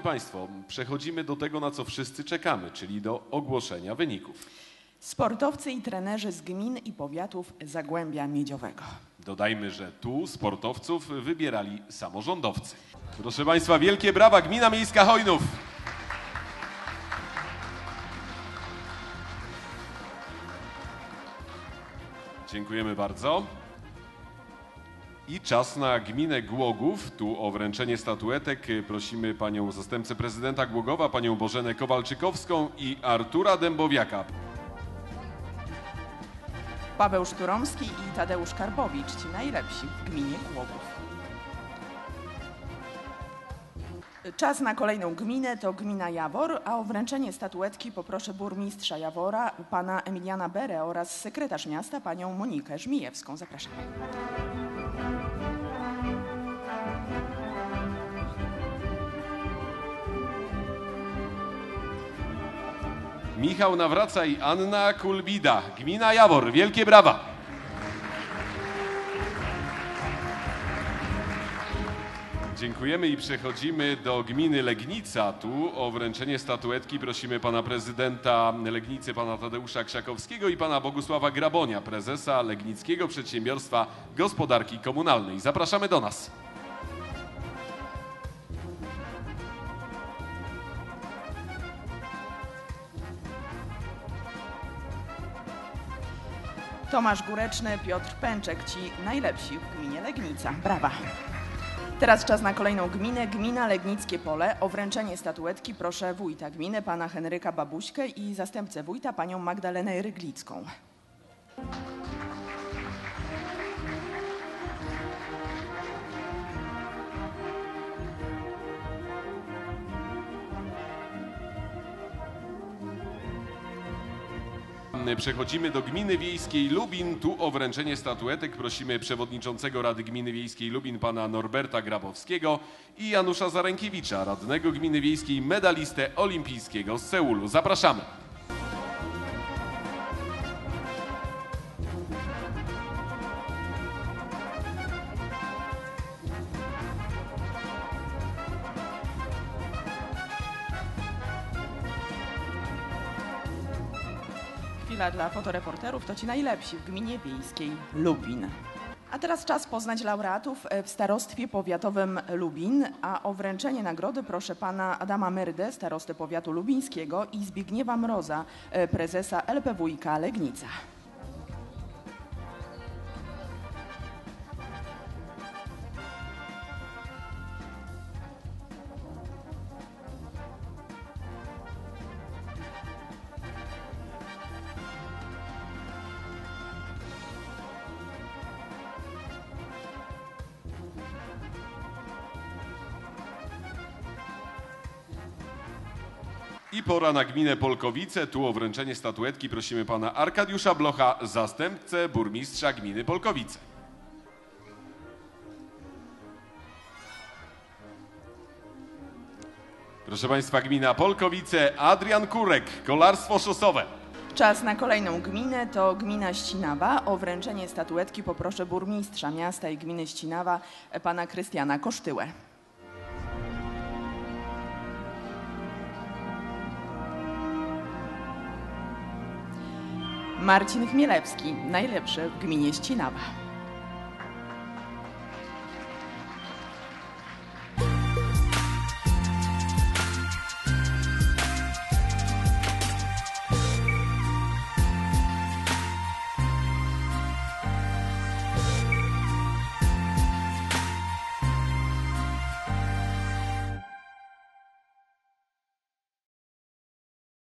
Szanowni Państwo, przechodzimy do tego, na co wszyscy czekamy, czyli do ogłoszenia wyników. Sportowcy i trenerzy z gmin i powiatów Zagłębia Miedziowego. Dodajmy, że tu sportowców wybierali samorządowcy. Proszę Państwa, wielkie brawa, Gmina Miejska Hojnów. Dziękujemy bardzo. I czas na gminę Głogów. Tu o wręczenie statuetek prosimy panią zastępcę prezydenta Głogowa, panią Bożenę Kowalczykowską i Artura Dębowiaka. Paweł Szturomski i Tadeusz Karbowicz, ci najlepsi w gminie Głogów. Czas na kolejną gminę to gmina Jawor, a o wręczenie statuetki poproszę burmistrza Jawora, pana Emiliana Bere oraz sekretarz miasta, panią Monikę Żmijewską. Zapraszam. Michał Nawraca i Anna Kulbida. Gmina Jawor. Wielkie brawa. Dziękujemy i przechodzimy do gminy Legnica. Tu o wręczenie statuetki prosimy pana prezydenta Legnicy, pana Tadeusza Krzakowskiego i pana Bogusława Grabonia, prezesa Legnickiego Przedsiębiorstwa Gospodarki Komunalnej. Zapraszamy do nas. Tomasz Góreczny, Piotr Pęczek, ci najlepsi w gminie Legnica. Brawa. Teraz czas na kolejną gminę, gmina Legnickie Pole. O wręczenie statuetki proszę wójta gminy, pana Henryka Babuśkę i zastępcę wójta, panią Magdalenę Ryglicką. Przechodzimy do Gminy Wiejskiej Lubin. Tu o wręczenie statuetek prosimy przewodniczącego Rady Gminy Wiejskiej Lubin pana Norberta Grabowskiego i Janusza Zarękiewicza, radnego Gminy Wiejskiej, medalistę olimpijskiego z Seulu. Zapraszamy. Chwila dla fotoreporterów, to ci najlepsi w gminie wiejskiej Lubin. A teraz czas poznać laureatów e, w starostwie powiatowym Lubin, a o wręczenie nagrody proszę pana Adama Merdę, starostę powiatu lubińskiego i Zbigniewa Mroza, e, prezesa LPWiK Legnica. I pora na gminę Polkowice. Tu o wręczenie statuetki prosimy pana Arkadiusza Blocha, zastępcę burmistrza gminy Polkowice. Proszę Państwa, gmina Polkowice, Adrian Kurek, kolarstwo szosowe. Czas na kolejną gminę to gmina Ścinawa. O wręczenie statuetki poproszę burmistrza miasta i gminy Ścinawa, e, pana Krystiana Kosztyłę. Marcin Chmielewski, najlepszy w gminie Ścinawa.